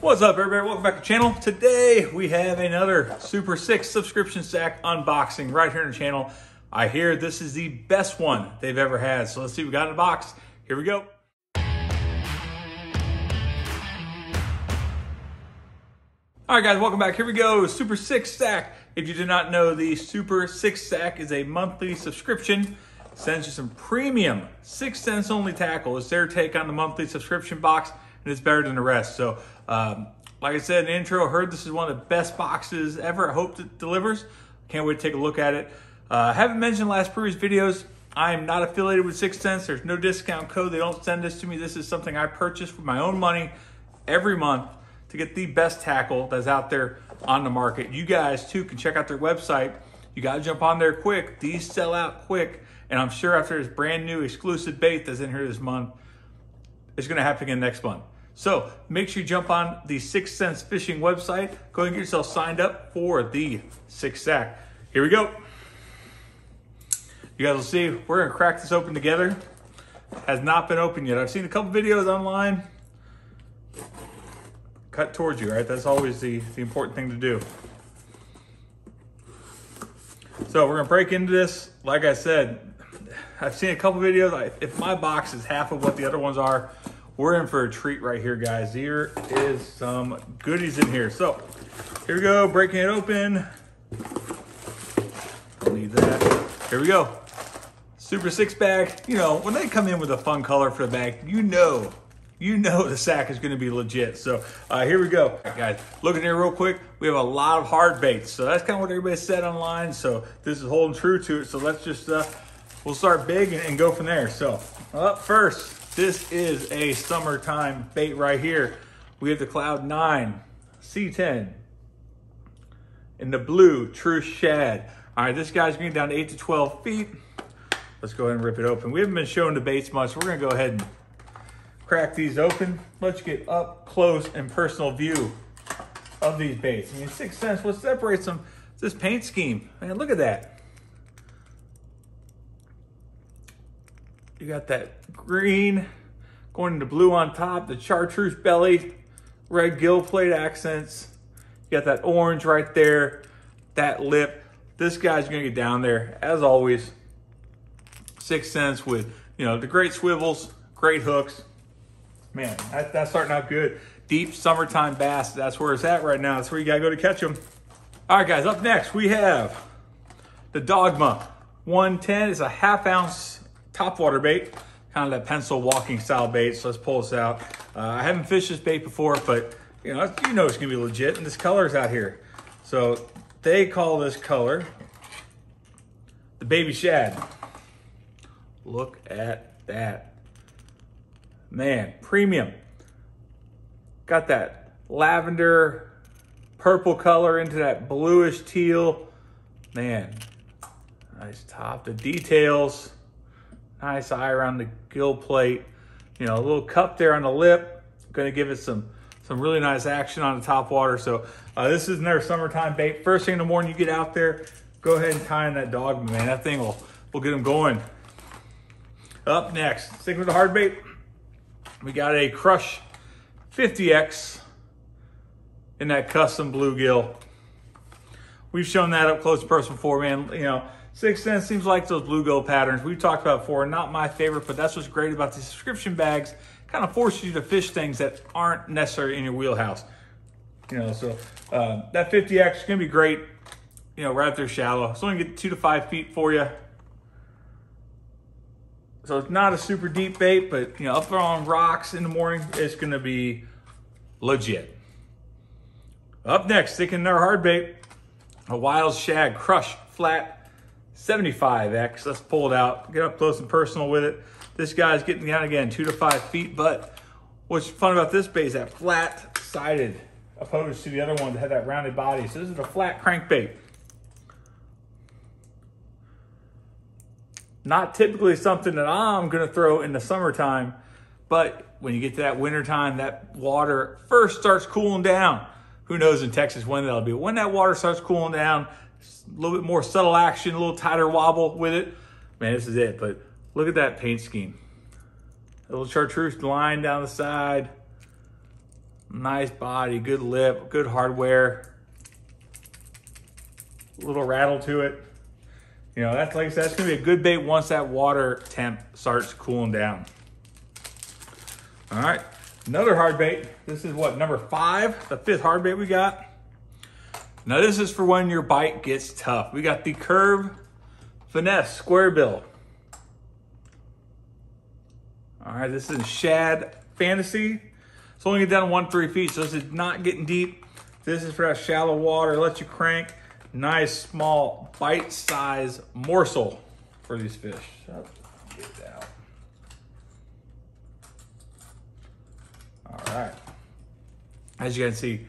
What's up everybody? Welcome back to the channel. Today we have another Super 6 subscription stack unboxing right here on the channel. I hear this is the best one they've ever had. So let's see what we got in the box. Here we go. All right, guys, welcome back. Here we go. Super 6 stack. If you did not know, the Super 6 stack is a monthly subscription. Sends you some premium, Six Sense only tackle. It's their take on the monthly subscription box, and it's better than the rest. So, um, like I said in the intro, I heard this is one of the best boxes ever. I hope it delivers. Can't wait to take a look at it. Uh, haven't mentioned last previous videos. I am not affiliated with Six Sense. There's no discount code. They don't send this to me. This is something I purchase with my own money every month to get the best tackle that's out there on the market. You guys too can check out their website. You got to jump on there quick. These sell out quick. And I'm sure after this brand new exclusive bait that's in here this month, it's going to happen again next month. So make sure you jump on the Six Sense Fishing website. Go and get yourself signed up for the Six Sack. Here we go. You guys will see, we're to crack this open together. Has not been open yet. I've seen a couple videos online cut towards you, right? That's always the, the important thing to do. So we're gonna break into this. Like I said, I've seen a couple videos. I, if my box is half of what the other ones are, we're in for a treat right here, guys. Here is some goodies in here. So here we go, breaking it open. Need that. Here we go. Super six bag. You know, when they come in with a fun color for the bag, you know you know the sack is going to be legit. So uh, here we go. Guys, looking here real quick, we have a lot of hard baits. So that's kind of what everybody said online. So this is holding true to it. So let's just, uh, we'll start big and, and go from there. So up first, this is a summertime bait right here. We have the Cloud 9 C10 in the blue True Shad. All right, this guy's getting down to 8 to 12 feet. Let's go ahead and rip it open. We haven't been showing the baits much. So we're going to go ahead and crack these open. Let's get up close and personal view of these baits. I mean, Six Sense, what separates them this paint scheme. Man, look at that. You got that green going into blue on top, the chartreuse belly, red gill plate accents. You got that orange right there, that lip. This guy's gonna get down there, as always. Six Sense with, you know, the great swivels, great hooks, man, that, that's starting out good. Deep summertime bass, that's where it's at right now. That's where you gotta go to catch them. All right, guys, up next we have the Dogma 110. It's a half ounce topwater bait, kind of that pencil walking style bait. So let's pull this out. Uh, I haven't fished this bait before, but you know, you know it's gonna be legit. And this color is out here. So they call this color the baby shad. Look at that. Man, premium. Got that lavender purple color into that bluish teal. Man, nice top. The details, nice eye around the gill plate. You know, a little cup there on the lip. Gonna give it some some really nice action on the top water. So uh, this is another summertime bait. First thing in the morning you get out there, go ahead and tie in that dog, man. That thing will, will get them going. Up next, sticking with the hard bait, we got a Crush 50X in that custom bluegill. We've shown that up close and personal before, man. You know, Six Sense seems like those blue bluegill patterns we've talked about before. Not my favorite, but that's what's great about these subscription bags. Kind of forces you to fish things that aren't necessarily in your wheelhouse. You know, so uh, that 50X is gonna be great. You know, right there shallow. It's only get two to five feet for you. So it's not a super deep bait, but you know, up there on rocks in the morning, it's gonna be legit. Up next, sticking in our hard bait, a Wild Shad Crush Flat 75X. Let's pull it out, get up close and personal with it. This guy's getting down again, two to five feet, but what's fun about this bait is that flat sided opposed to the other one that had that rounded body. So this is a flat crankbait. Not typically something that I'm gonna throw in the summertime, but when you get to that wintertime, that water first starts cooling down. Who knows in Texas when that'll be. When that water starts cooling down, a little bit more subtle action, a little tighter wobble with it, man, this is it. But look at that paint scheme. A little chartreuse line down the side. Nice body, good lip, good hardware. A little rattle to it. You know, that's like I said, that's gonna be a good bait once that water temp starts cooling down. All right, another hard bait. This is what, number five, the fifth hard bait we got. Now this is for when your bite gets tough. We got the Curve Finesse Square Bill. All right, this is Shad Fantasy. It's only down one three feet, so this is not getting deep. This is for that shallow water, let you crank. Nice small bite size morsel for these fish. Get that out. All right. As you can see,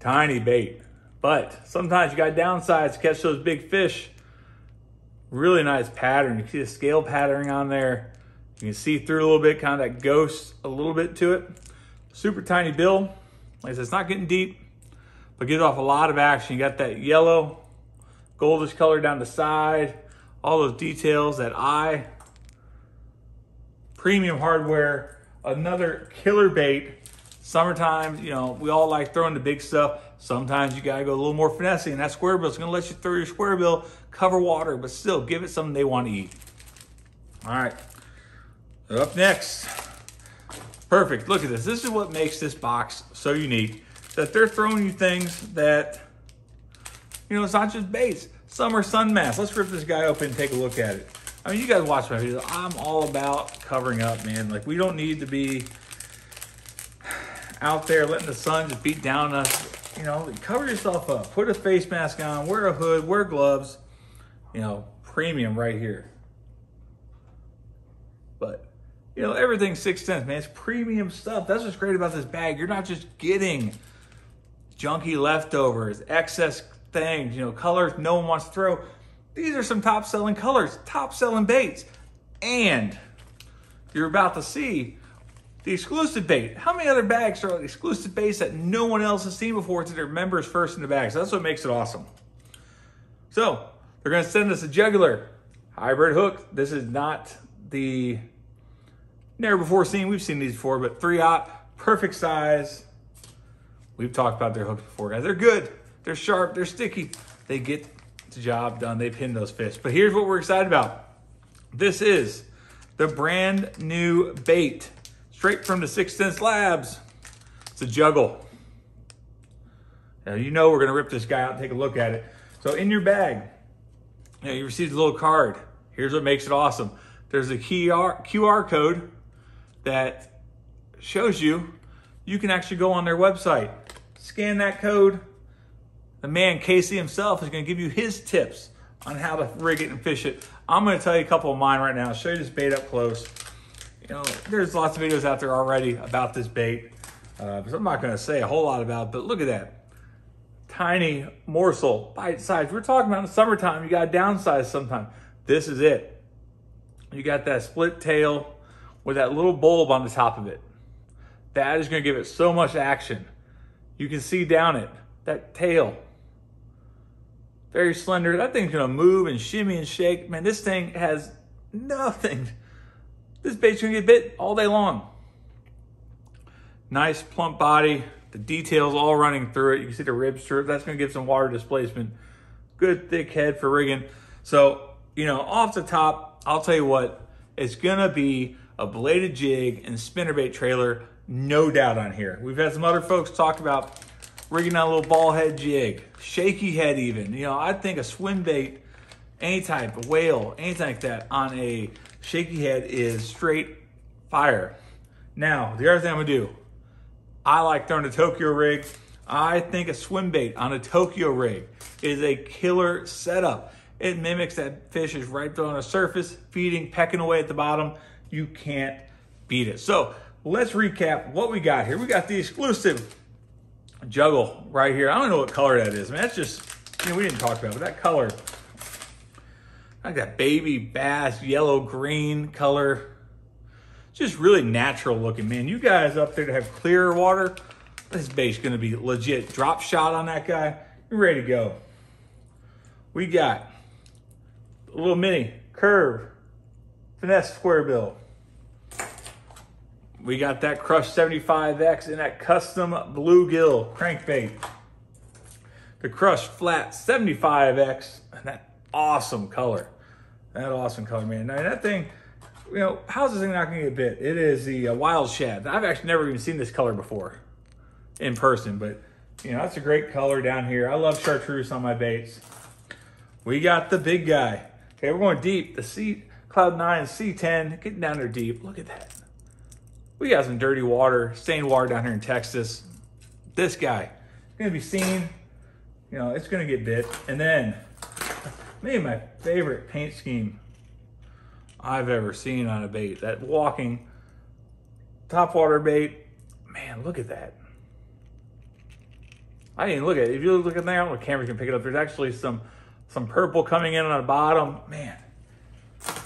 tiny bait. But sometimes you got downsides to catch those big fish. Really nice pattern. You see the scale patterning on there. You can see through a little bit, kind of that ghost a little bit to it. Super tiny bill. Like I said, it's not getting deep, but gives off a lot of action. You got that yellow, goldish color down the side, all those details, that eye. Premium hardware, another killer bait. Summertime, you know, we all like throwing the big stuff. Sometimes you gotta go a little more finesse, and that square bill is gonna let you throw your square bill, cover water, but still give it something they want to eat. All right. Up next, perfect. Look at this. This is what makes this box so unique. That they're throwing you things that, you know, it's not just baits. Some are sun masks. Let's rip this guy open and take a look at it. I mean, you guys watch my videos. I'm all about covering up, man. Like, we don't need to be out there letting the sun just beat down us. You know, cover yourself up. Put a face mask on. Wear a hood. Wear gloves. You know, premium right here. But you know, everything's Six Sense, man. It's premium stuff. That's what's great about this bag. You're not just getting junky leftovers, excess things, you know, colors no one wants to throw. These are some top selling colors, top selling baits. And you're about to see the exclusive bait. How many other bags are exclusive baits that no one else has seen before to their members first in the bag? So that's what makes it awesome. So they're going to send us a jugular hybrid hook. This is not the never before seen. We've seen these before, but three aught, perfect size. We've talked about their hooks before, guys. They're good. They're sharp. They're sticky. They get the job done. They pin those fish. But here's what we're excited about. This is the brand new bait, straight from the Six Sense Labs. It's a juggle. Now you know we're gonna rip this guy out and take a look at it. So in your bag, you, know, you received a little card. Here's what makes it awesome. There's a QR, QR code that shows you you can actually go on their website, scan that code. The man Casey himself is to give you his tips on how to rig it and fish it. I'm to tell you a couple of mine right now. I'll show you this bait up close. You know, there's lots of videos out there already about this bait, uh, so I'm not going to say a whole lot about it. But look at that tiny morsel, bite size. We're talking about in the summertime. You got to downsize sometime. This is it. You got that split tail with that little bulb on the top of it. That is going to give it so much action. You can see down it, that tail. Very slender. That thing's going to move and shimmy and shake. Man, this thing has nothing. This bait's to get bit all day long. Nice plump body. The details all running through it. You can see the ribs through it. That's to give some water displacement. Good thick head for rigging. So, you know, off the top, I'll tell you what, it's to be a bladed jig and spinnerbait trailer, no doubt on here. We've had some other folks talk about rigging a little ball head jig, shaky head even. You know, I think a swim bait, any type, of whale, anything like that on a shaky head is straight fire. Now, the other thing I'm gonna do, I like throwing a Tokyo rig. I think a swim bait on a Tokyo rig is a killer setup. It mimics that fish is right there on the surface, feeding, pecking away at the bottom. You can't beat it. So let's recap what we got here. We got the exclusive juggle right here. I don't know what color that is, man. That's just, you know, we didn't talk about it, but that color, like that baby bass yellow green color. Just really natural looking, man. You guys up there to have clearer water, this bait's gonna be legit. Drop shot on that guy, you're ready to go. We got a little mini curve finesse square bill we got that Crush 75X and that custom bluegill crankbait. The Crush Flat 75X and that awesome color. That awesome color, man. Now that thing, you know, how's this thing not gonna get bit? It is the uh, Wild Shad. I've actually never even seen this color before in person, but you know, that's a great color down here. I love chartreuse on my baits. We got the big guy. Okay, we're going deep. The C Cloud 9 C10, getting down there deep. Look at that. We got some dirty water, stained water down here in Texas. This guy, gonna be seen, you know, it's gonna get bit. And then, maybe my favorite paint scheme I've ever seen on a bait. That walking top water bait. Man, look at that. I didn't look at it. If you look at there, I don't know if camera can pick it up. There's actually some some purple coming in on the bottom. Man,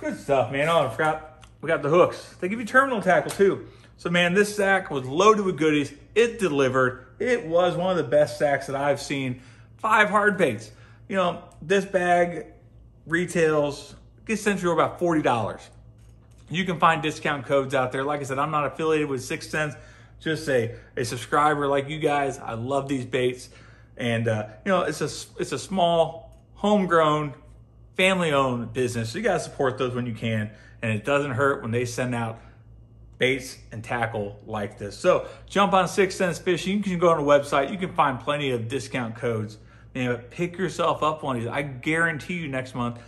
good stuff, man. Oh, I forgot, we got the hooks. They give you terminal tackle too. So man, this sack was loaded with goodies. It delivered. It was one of the best sacks that I've seen. Five hard baits. You know, this bag retails, gets sent you about $40. You can find discount codes out there. Like I said, I'm not affiliated with Six Sense, just a, a subscriber like you guys. I love these baits. And, uh, you know, it's a, it's a small, homegrown, family owned business. So you got to support those when you can. And it doesn't hurt when they send out baits and tackle like this. So jump on Six Sense Fishing. You can go on the website. You can find plenty of discount codes. Man, pick yourself up one of these. I guarantee you next month,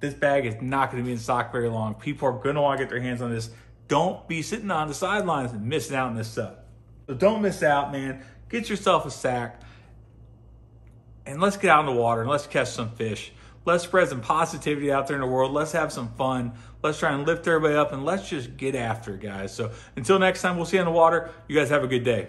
this bag is not going to be in stock very long. People are going to want to get their hands on this. Don't be sitting on the sidelines and missing out on this stuff. So don't miss out, man. Get yourself a sack and let's get out in the water and let's catch some fish. Let's spread some positivity out there in the world. Let's have some fun. Let's try and lift everybody up and let's just get after it, guys. So until next time, we'll see you on the water. You guys have a good day.